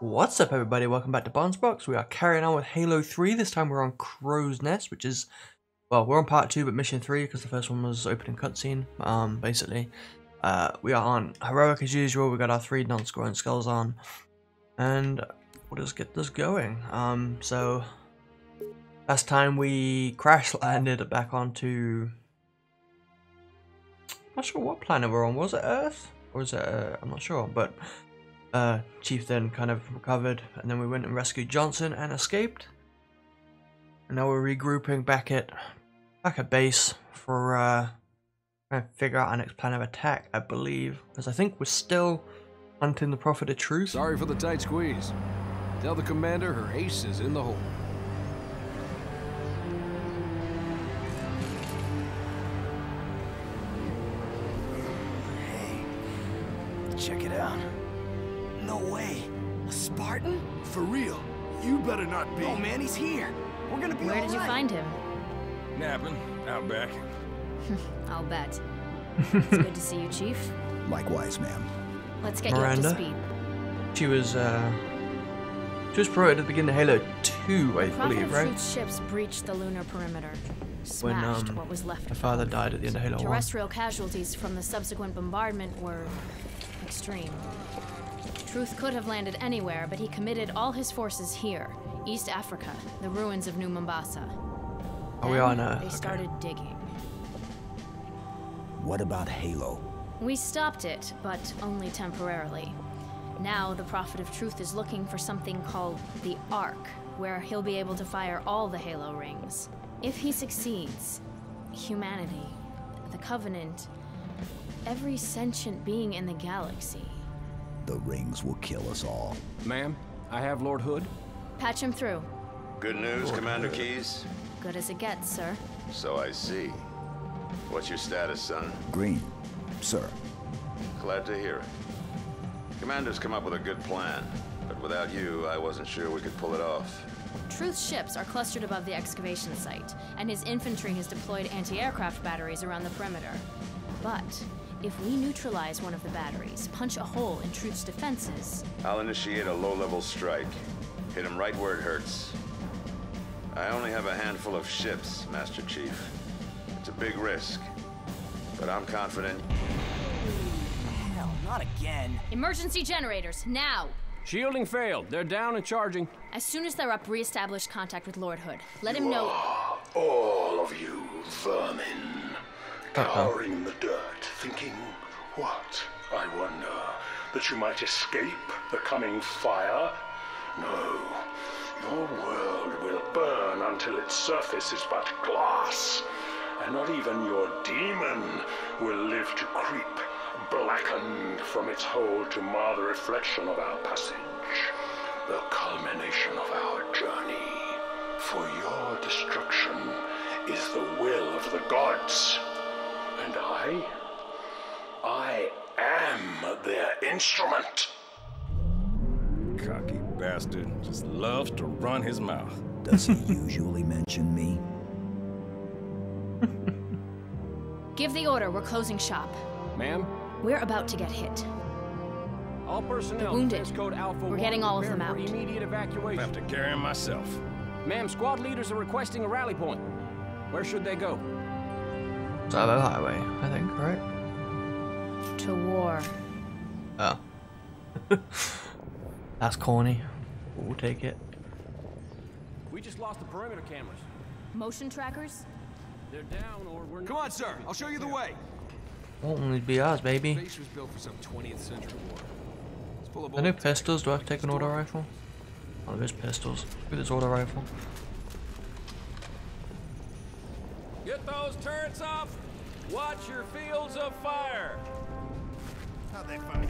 What's up everybody, welcome back to Bonds Box. We are carrying on with Halo 3, this time we're on Crow's Nest, which is, well, we're on part 2 but mission 3 because the first one was opening cutscene, um, basically. Uh, we are on Heroic as usual, we got our three non-scoring skulls on, and we'll just get this going. Um, so, last time we crash landed back onto, I'm not sure what planet we're on, was it Earth? Or was it, uh, I'm not sure, but uh, Chief then kind of recovered, and then we went and rescued Johnson and escaped. And now we're regrouping back at back at base for uh, trying to figure out our next plan of attack, I believe, because I think we're still hunting the Prophet of Truth. Sorry for the tight squeeze. Tell the commander her ace is in the hole. Way. A Spartan? For real. You better not be. Oh man, he's here. We're gonna be Where did you find him? Napping. Out back. I'll bet. it's good to see you, Chief. Likewise, ma'am. Let's get Miranda? you up to speed. She was uh, she was promoted at the beginning of Halo 2, I Prophet believe, of right? Truth's ships breached the lunar perimeter, When um, what was left my father died at the end of Halo 1. Terrestrial casualties from the subsequent bombardment were extreme. Truth could have landed anywhere, but he committed all his forces here, East Africa, the ruins of New Mombasa. Are we Then on, uh, They okay. started digging. What about Halo? We stopped it, but only temporarily. Now, the Prophet of Truth is looking for something called the Ark, where he'll be able to fire all the Halo rings. If he succeeds, humanity, the Covenant, every sentient being in the galaxy. The rings will kill us all. Ma'am, I have Lord Hood. Patch him through. Good news, Commander Keyes? Good as it gets, sir. So I see. What's your status, son? Green, sir. Glad to hear it. Commander's come up with a good plan, but without you, I wasn't sure we could pull it off. Truth's ships are clustered above the excavation site, and his infantry has deployed anti aircraft batteries around the perimeter. But if we neutralize one of the batteries, punch a hole in Truth's defenses, I'll initiate a low-level strike. Hit him right where it hurts. I only have a handful of ships, Master Chief. It's a big risk, but I'm confident Hell, not again. emergency generators, now! Shielding failed. They're down and charging. As soon as they're up, re-establish contact with Lord Hood. Let him know. All of you vermin, Uh-huh. cowering in the dirt, thinking, what, I wonder, that you might escape the coming fire? No, your world will burn until its surface is but glass, and not even your demon will live to creep, blackened from its hole to mar the reflection of our passage, the culmination of our journey. For your destruction is the will of the gods. And I? I am their instrument. Cocky bastard. Just loves to run his mouth. Does he usually mention me? Give the order, we're closing shop. Ma'am, We're about to get hit. all personnel. wounded. Code Alpha We're getting all of them out. Immediate I evacuation. have to carry him myself. Ma'am, squad leaders are requesting a rally point. Where should they go? Silo Highway, I think, right? To war. Oh. That's corny. We'll take it. We just lost the perimeter cameras. Motion trackers? They're down or we're Come on, sir. I'll show you the way. Won't only be ours, baby. Base was built for some 20th century war. It's full of Are there pistols? Do I have to take an auto rifle? Oh, there's pistols. Look at this auto rifle. Get those turrets up! Watch your fields of fire! How'd they find you?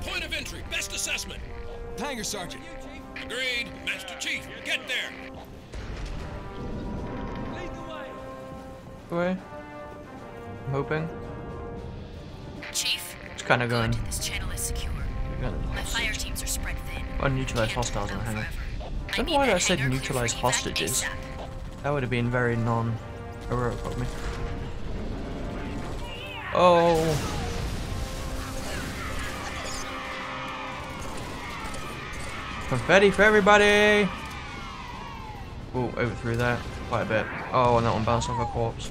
Point of entry, best assessment. Hangar sergeant. Agreed, Master Chief. Get there. Lead the way! Away. I'm hoping. Chief, It's kind of going. this channel is secure. we're My fire teams are spread thin. Neutralize hostiles in the hangar. I don't know why I said neutralize hostages. That would have been very non-heroic of me. Oh! Confetti for everybody! Oh, overthrew that quite a bit. Oh, and that one bounced off a corpse.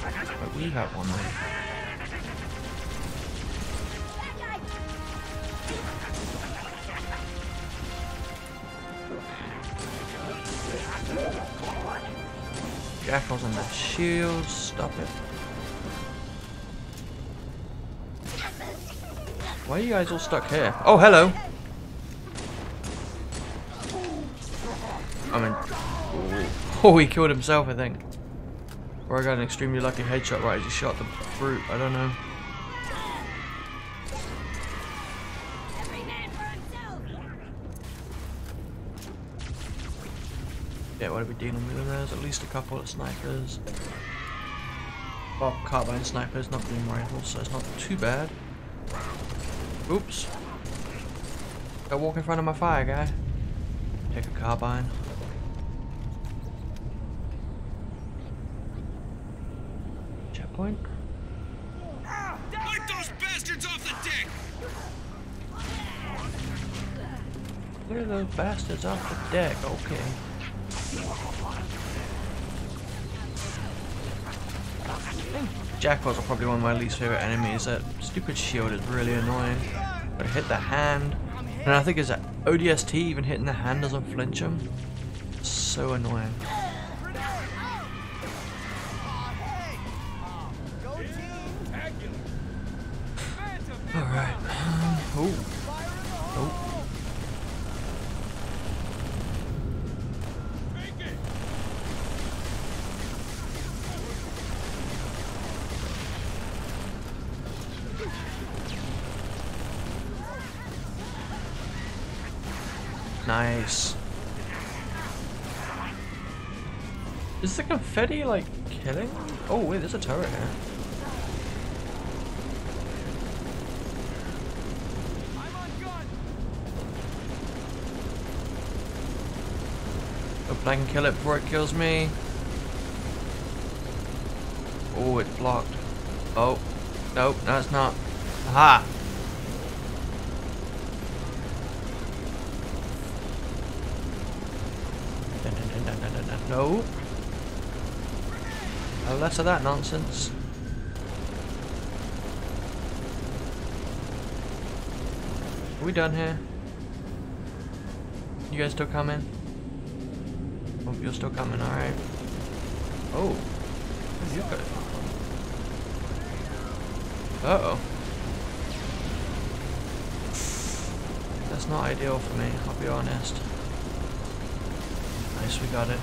But we have one then. Jackals and the shield, stop it. Why are you guys all stuck here? Oh, hello! I mean, oh, he killed himself, I think. Or I got an extremely lucky headshot right as he shot the brute, I don't know. Yeah, what are we dealing with? There's at least a couple of snipers. Well, carbine snipers, not beam rifles, so it's not too bad. Oops. Don't walk in front of my fire, guy. Take a carbine. Checkpoint. Wipe those bastards off the deck! Clear those bastards off the deck, okay. Jackals are probably one of my least favorite enemies. That stupid shield is really annoying. But hit the hand. And I think is that ODST even hitting the hand doesn't flinch him. So annoying. Nice. Is the confetti like killing? Oh wait, there's a turret here. Hope I can kill it before it kills me. Oh, it's blocked. Oh, nope, no, it's not. Aha! No. No less of that nonsense. Are we done here? You guys still coming? Oh, you're still coming, alright. Oh. Go? Uh-oh. That's not ideal for me, I'll be honest. Nice, we got it.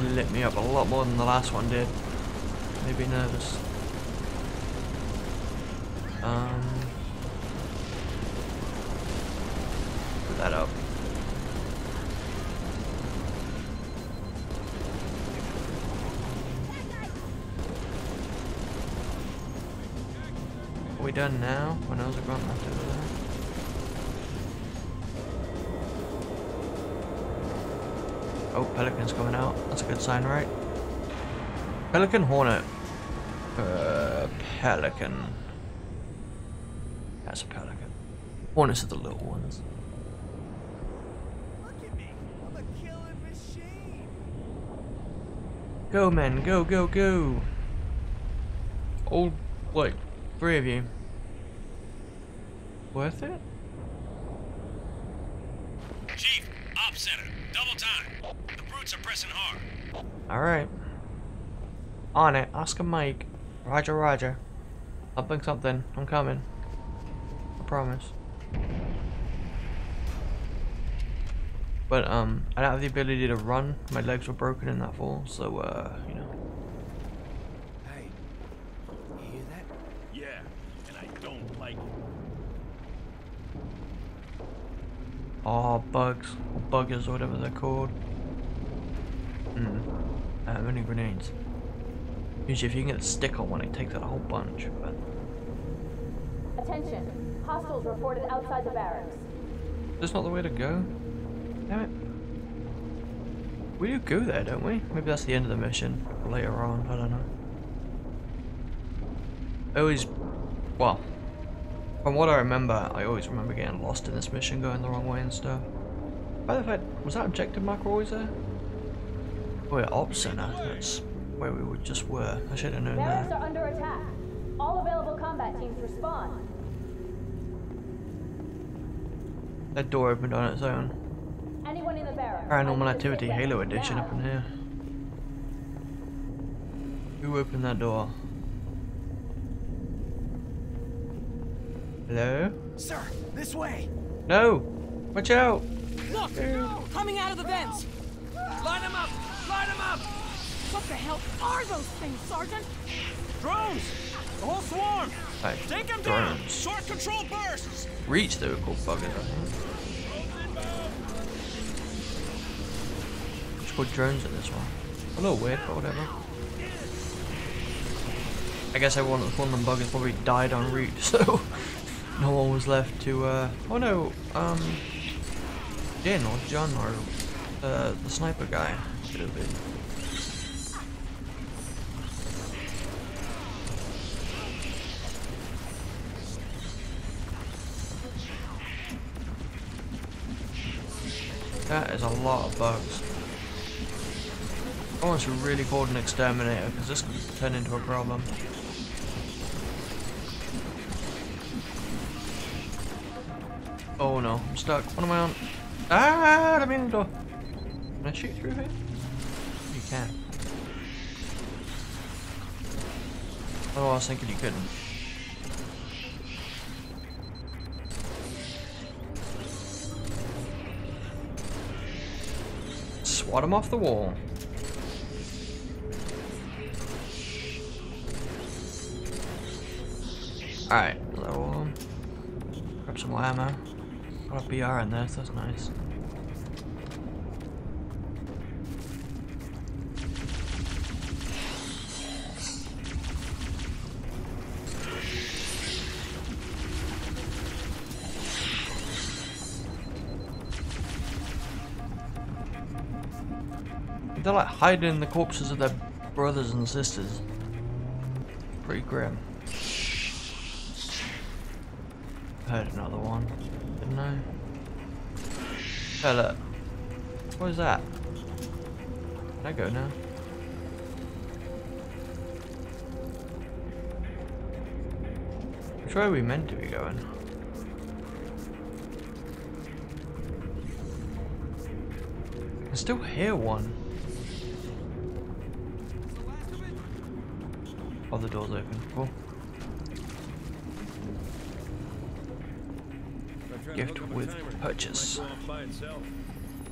Lit me up a lot more than the last one did. Made me nervous. Um, put that up. Are we done now? When I was a grunt Oh, Pelican's coming out. That's a good sign, right? Pelican Hornet. Uh, Pelican. That's a Pelican. Hornets are the little ones. Go, men. Go, go, go. All, like, three of you. Worth it? Chief, op center, double time. The brutes are pressing hard. Alright. On it. Oscar Mike. Roger, roger. i Something, something. I'm coming. I promise. But, um, I don't have the ability to run. My legs were broken in that fall, so, uh, you know. Hey, you hear that? Yeah, and I don't like it. Oh, bugs. Or buggers, or whatever they're called. Hmm. I have any grenades. Usually if you can get a stick on one, it takes out a whole bunch, but... Attention. Hostiles reported outside the barracks. That's not the way to go. Damn it. We do go there, don't we? Maybe that's the end of the mission. Later on, I don't know. I always well, from what I remember, I always remember getting lost in this mission, going the wrong way and stuff. By the way, was that objective marker always there? Oh yeah, op center. That's where we would just were. I should have known Barracks that. are under attack. All available combat teams respond. That door opened on its own. Anyone in the barracks? Paranormal I Activity Halo Edition now. up in here. Who opened that door? Hello? Sir, this way. No! Watch out! Look! Coming out of the vents! Line them up! Line them up! What the hell are those things, Sergeant? Drones! The whole swarm! Hey, Take them down! Short control bursts! Reach they were called buggers, I think. Just called drones in this one. A little weird, but whatever. I guess everyone that's one of them buggers probably died en route, so no one was left to, uh... Oh no, um... Jin or John or uh, the sniper guy been. That is a lot of bugs. I want to really call an exterminator because this could turn into a problem. Oh no, I'm stuck. What am I on? Ah, I'm in the door. Can I shoot through here? Can. Oh, I was thinking you couldn't. Swat him off the wall. Alright, one. Grab some ammo. Got a BR in there, so that's nice. They're like hiding in the corpses of their brothers and sisters. Pretty grim. Heard another one, didn't I? Hey look. What is that? Can I go now? Which way are we meant to be going? I still hear one. The door's open. Cool. Gift with purchase.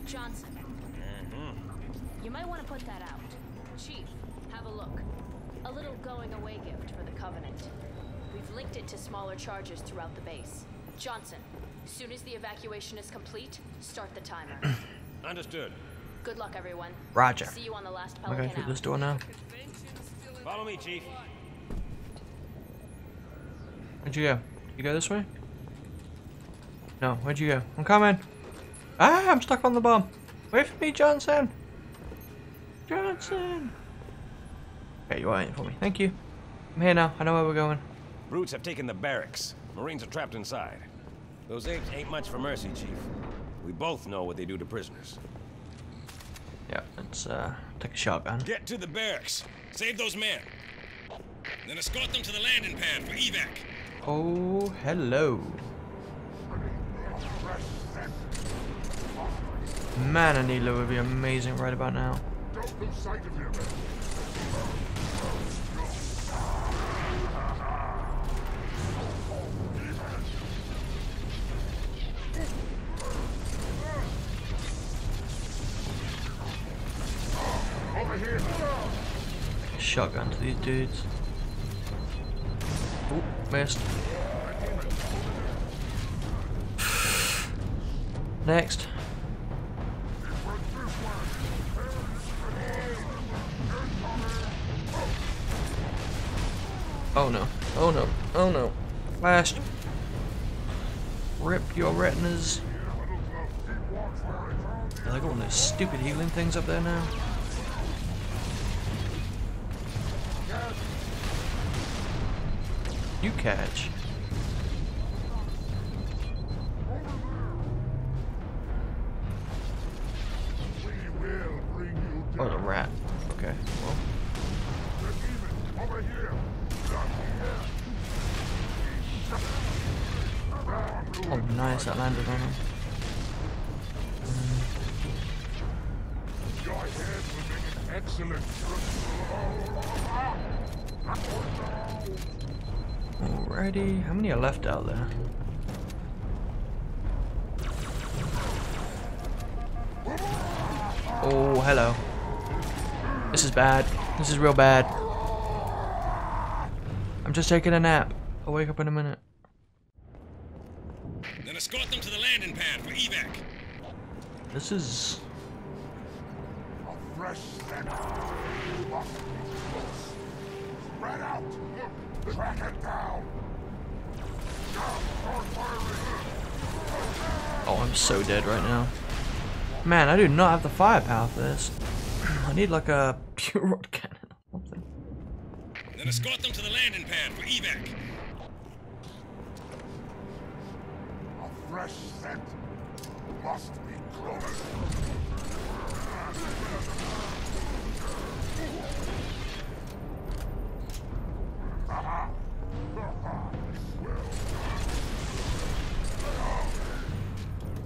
Johnson. Mm-hmm. You might want to put that out. Chief, have a look. A little going away gift for the Covenant. We've linked it to smaller charges throughout the base. Johnson, soon as the evacuation is complete, start the timer. Understood. Good luck, everyone. Roger. See you on the last Am I going through this door now? Follow me, Chief. Where'd you go? You go this way? No, where'd you go? I'm coming. Ah, I'm stuck on the bomb. Wait for me, Johnson. Johnson. Okay, you are waiting for me. Thank you. I'm here now. I know where we're going. Brutes have taken the barracks. Marines are trapped inside. Those apes ain't much for mercy, Chief. We both know what they do to prisoners. Yeah, let's uh, take a shotgun. Get to the barracks. Save those men. Then escort them to the landing pad for evac. Oh, hello. Man, a Needler would be amazing right about now. Shotgun to these dudes. Next. Oh no. Oh no. Oh no. Last. Rip your retinas. Yeah, they got one of those stupid healing things up there now. You catch. Oh, the rat. Okay. Well. Oh, nice. That landed on him. Alrighty. How many are left out there? Oh, hello. This is bad. This is real bad. I'm just taking a nap. I'll wake up in a minute. Then escort them to the landing pad for evac. This is... A Fresh scent. Spread out. Track it down. Oh, I'm so dead right now. Man, I do not have the firepower for this. I need like a fuel rod cannon or something. Then escort them to the landing pad for evac. A fresh scent must be close.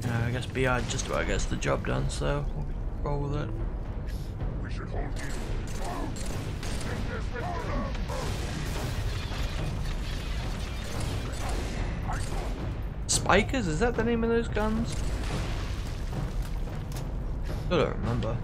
Yeah, uh, I guess BR just about gets the job done, so we'll roll with it. Spikers? Is that the name of those guns? I don't remember.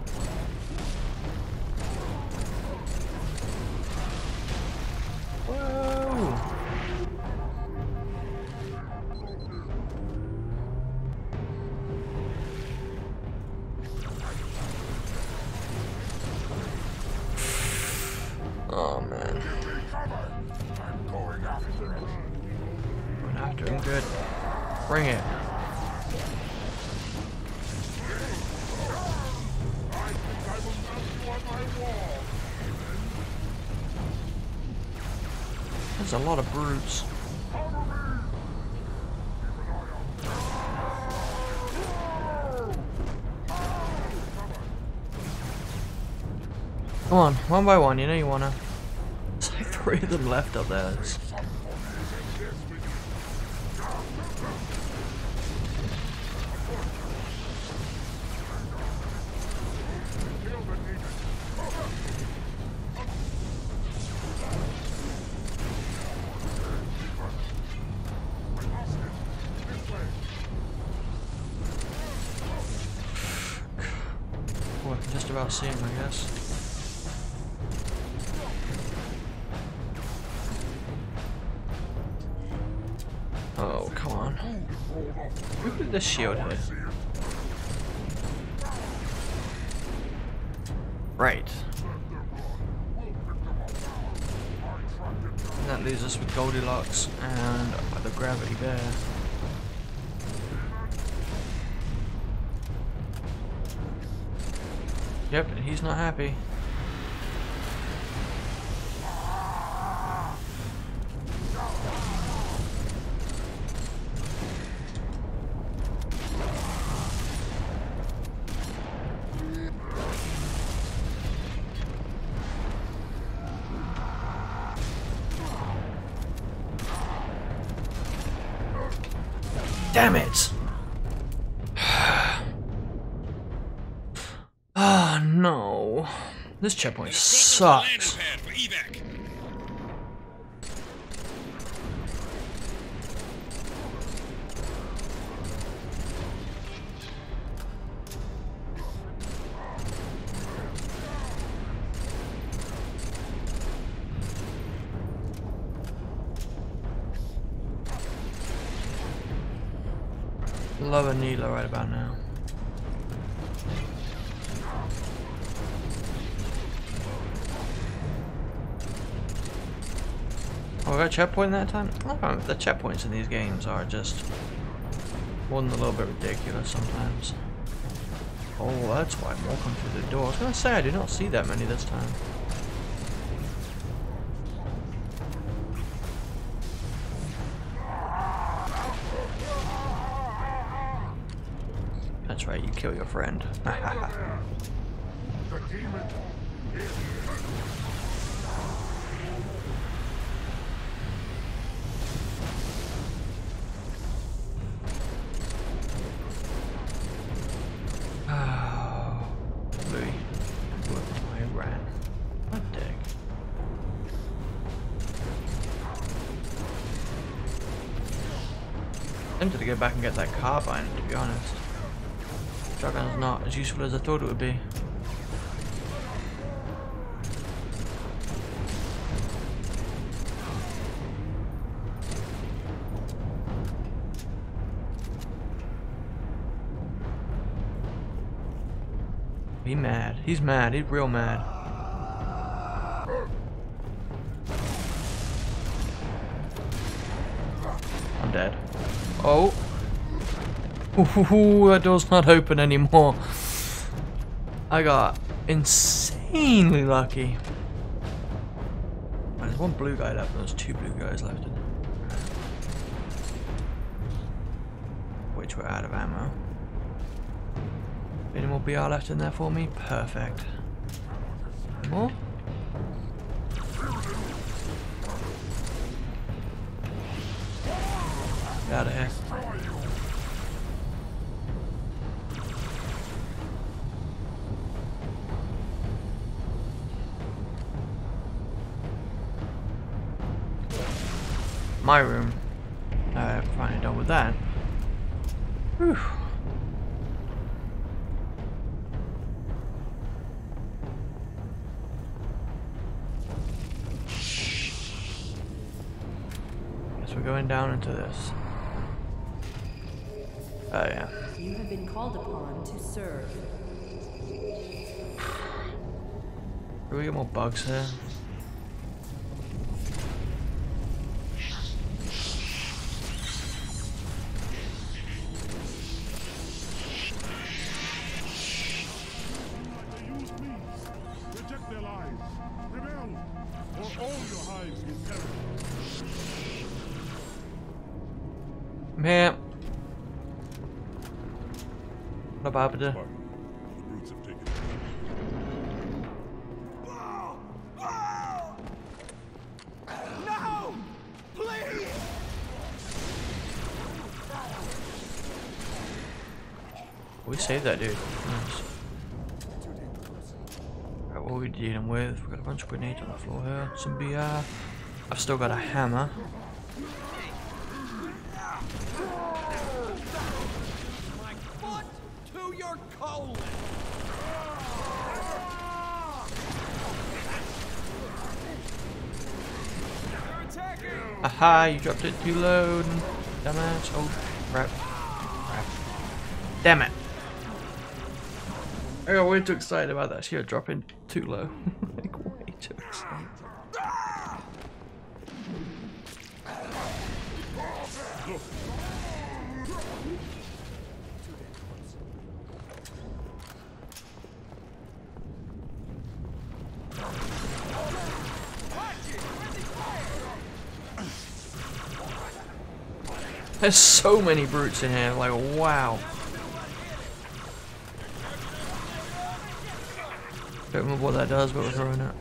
There's a lot of brutes. Come on, one by one, you know you wanna. There's like three of them left up there. It's- This shield here? Right. And that leaves us with Goldilocks and the Gravity Bear. Yep, and he's not happy. Sucks. Love a Needler right about Oh, we got a checkpoint that time? The checkpoints in these games are just more a little bit ridiculous sometimes. Oh, that's why more come through the door. I was gonna say, I did not see that many this time. That's right, you kill your friend. back and get that carbine, to be honest. Shotgun's not as useful as I thought it would be. Be mad. He's mad. He's real mad. I'm dead. Oh. Ooh, that door's not open anymore. I got insanely lucky. There's one blue guy left, there's two blue guys left in Which we're out of ammo. Any more BR left in there for me? Perfect. More? My room. Uh, finally done with that. Whew. Guess we're going down into this. Oh yeah. You have been called upon to serve. Do we get more bugs here? We saved that dude. Nice. Right, what are we dealing with? We've got a bunch of grenades on the floor here. Some BR. I've still got a hammer. My foot to your colon! They're attacking! Aha, you dropped it too low. Dumbass. Oh, crap. Crap. Damn it. I got way too excited about that. Got dropping too low. like, way too excited. There's so many brutes in here, like wow. Don't remember what that does, but we're throwing it.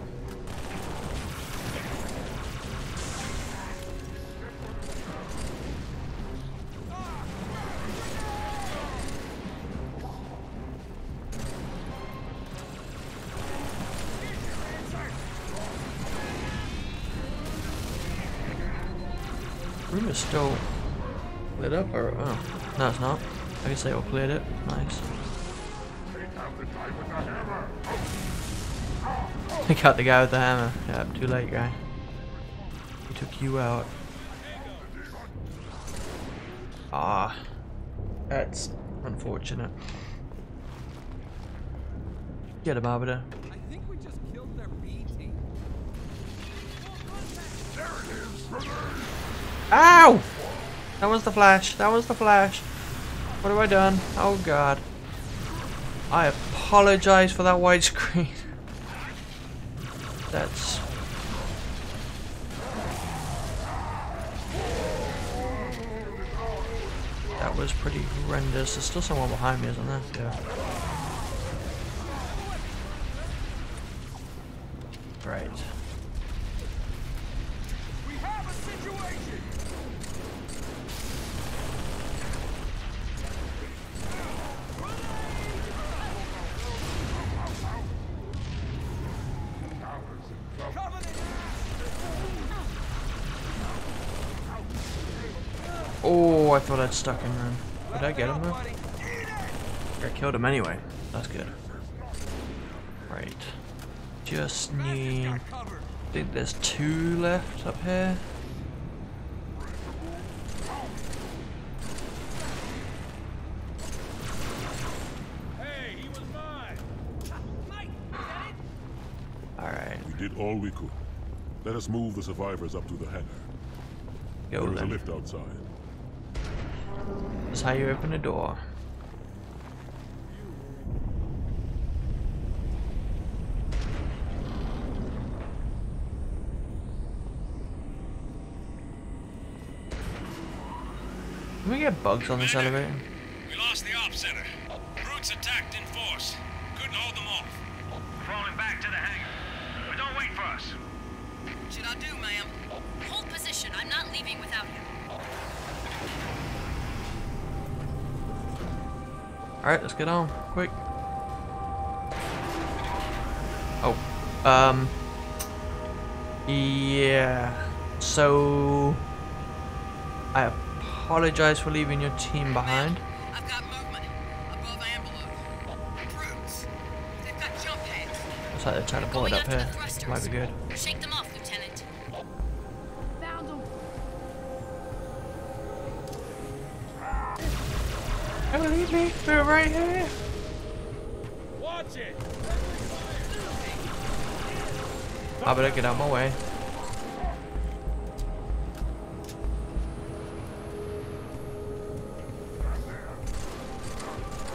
Lit up, or oh, no, it's not. I guess they all cleared it. Nice. Pick out the guy with the hammer. Yep, too late, guy. He took you out. Ah, that's unfortunate. Get him, Arbiter. I think we just killed their B team. Ow! That was the flash. That was the flash. What have I done? Oh god. I apologize for that widescreen. That's... That was pretty horrendous. There's still someone behind me, isn't there? Yeah. Oh, I thought I'd stuck him then. Did I get him though? I killed him anyway. That's good. Right. Just need... I think there's two left up here. Hey, he was mine! Alright. We did all we could. Let us move the survivors up to the hangar. Go there is a lift outside. That's how you open a door. Can we get bugs on this elevator? We lost the ops center. Brutes attacked in force. Couldn't hold them off. Falling back to the hangar. But don't wait for us. Should I do, ma'am? Hold position. I'm not leaving without him. Alright, let's get on. Quick. Oh. Um. Yeah. So. I apologize for leaving your team behind. I've got movement above Amberlow. Brutes. They've got jump heads. Looks like they're teleported up here. Might be good. Don't me. We're right here. Watch it! I better get out of my way.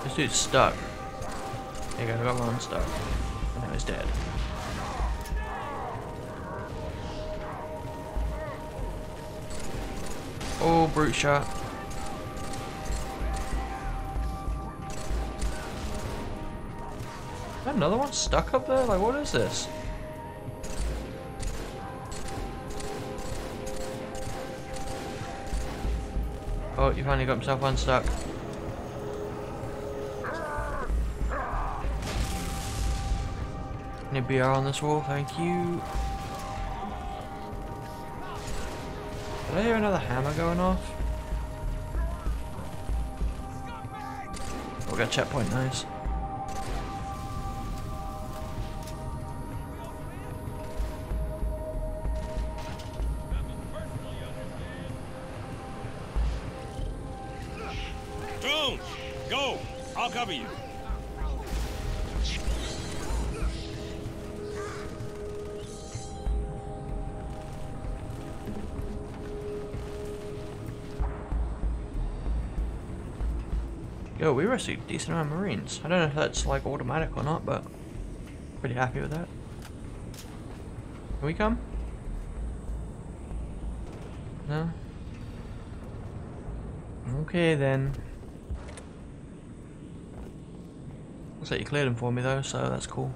This dude's stuck. There you go, I got one stuck. And now he's dead. Oh, brute shot. That Another one stuck up there? Like, what is this? Oh, he finally got himself unstuck. Any BR on this wall? Thank you. Did I hear another hammer going off? Oh, we got checkpoint, nice. Rescued a decent amount of Marines. I don't know if that's like automatic or not, but pretty happy with that. Can we come? No? Okay then. Looks like you cleared them for me though, so that's cool.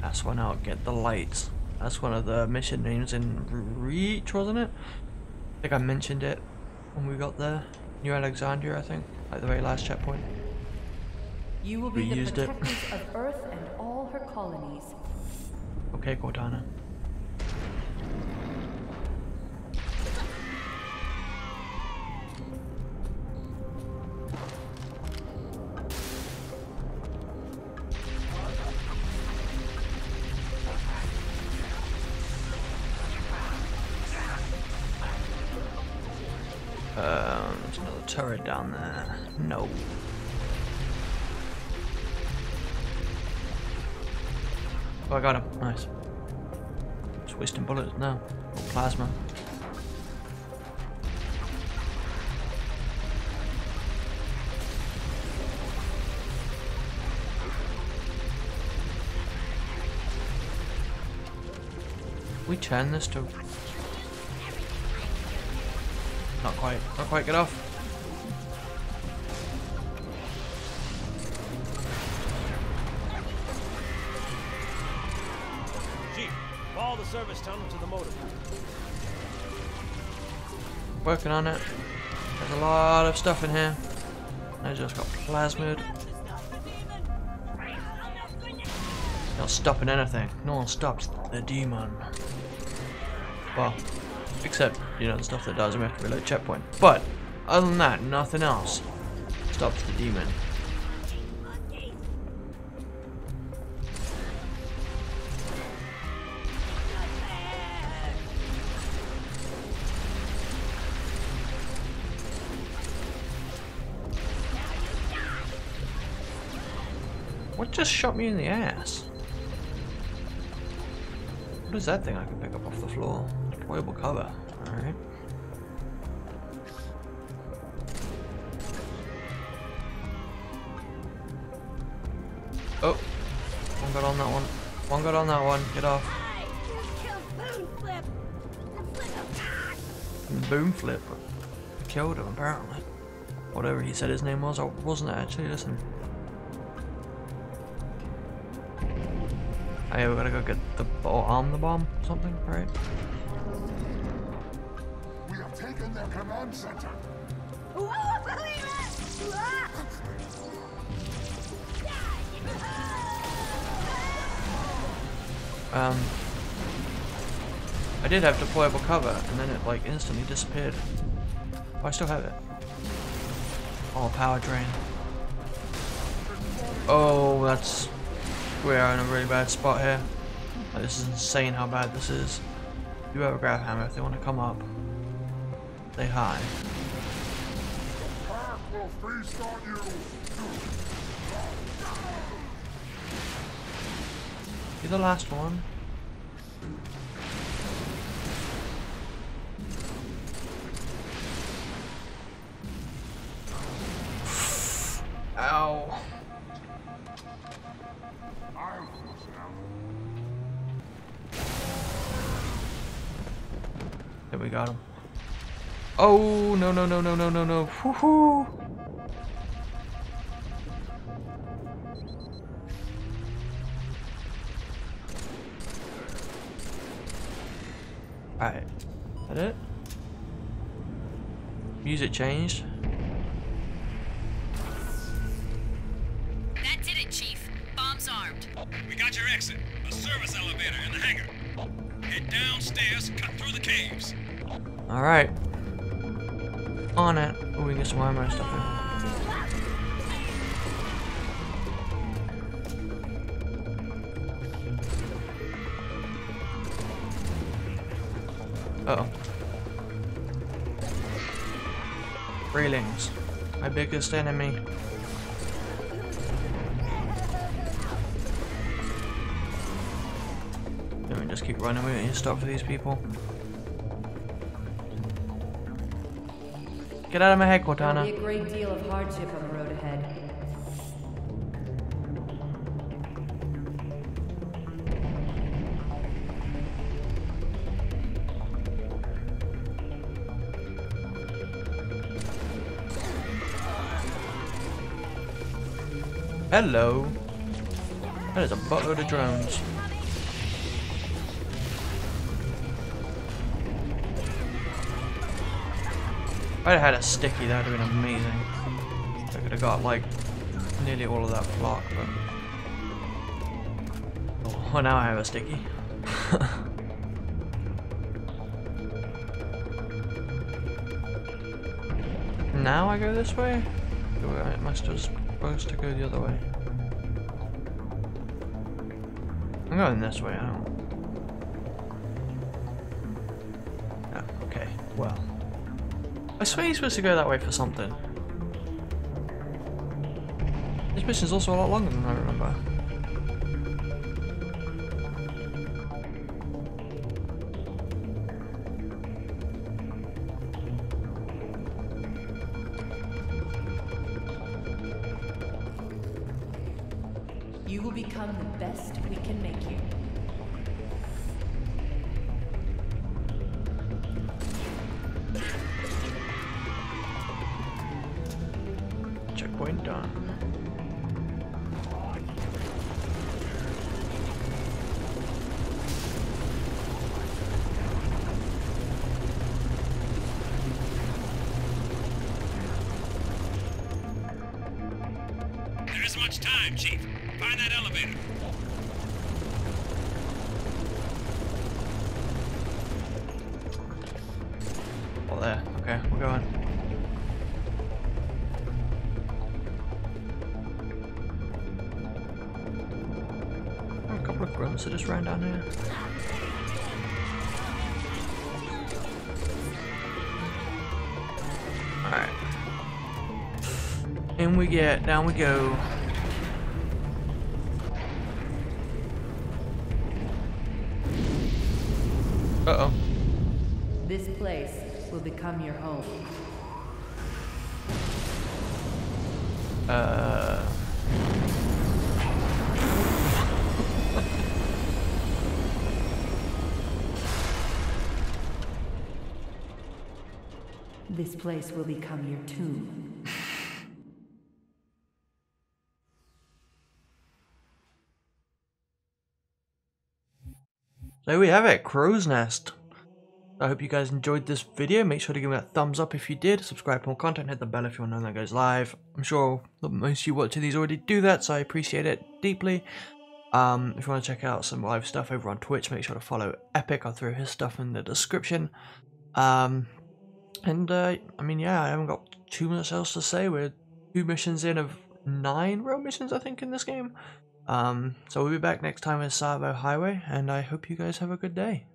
That's when I'll get the lights. That's one of the mission names in Reach, wasn't it? I think I mentioned it when we got there. New Alexandria, I think. Like the very last checkpoint. You will We the used it. of Earth and all her colonies. Okay, Cortana. wasting bullets now. Or plasma. We turn this to not quite, not quite get off. The service tunnel to the motor. Working on it. There's a lot of stuff in here. I just got plasmid. Not stopping anything. No one stops the demon. Well, except, you know, the stuff that does, we have to reload checkpoint. But, other than that, nothing else stops the demon. Just shot me in the ass? What is that thing I can pick up off the floor? Deployable cover. Alright. Oh! One got on that one. One got on that one. Get off. Boom flip. Killed him apparently. Whatever he said his name was, I wasn't actually listening. Oh yeah, gotta go get the or arm the bomb, something, right? We have taken their command center. Um, I did have deployable cover, and then it like instantly disappeared. Oh, I still have it. Oh, power drain. Oh, that's we are in a really bad spot here. Like, this is insane how bad this is. Do have a grav hammer if they want to come up. Say hi. You're the last one. There we got him. Oh no no no no no no no! Woohoo! Alright. That it? Music changed. Alright. On it. Oh, we can get some armor and stuff in. Uh oh. Railings. My biggest enemy. Let me just keep running. We don't need to stop for these people. Get out of my head, Cortana. There'll be a great deal of hardship on the road ahead. Hello. That is a buttload of drones. I'd had a sticky, that would have been amazing. I could have got like nearly all of that block, but. Oh, well, now I have a sticky. now I go this way? Or am I still supposed to go the other way? I'm going this way, I don't. Oh, okay, well. I swear you're supposed to go that way for something. This mission's also a lot longer than I remember. You will become the best we can make you. In we get, down we go. Uh-oh. This place will become your home. Uh... This place will become your tomb. There we have it, Crow's Nest. I hope you guys enjoyed this video. Make sure to give me a thumbs up if you did. Subscribe for more content. Hit the bell if you want to know that goes live. I'm sure most of you watching these already do that, so I appreciate it deeply. Um, if you want to check out some live stuff over on Twitch, make sure to follow Epic. I'll throw his stuff in the description. Um, and, uh, I mean, yeah, I haven't got too much else to say. We're two missions in of nine real missions, I think, in this game. Um, so we'll be back next time with Tsavo Highway, and I hope you guys have a good day.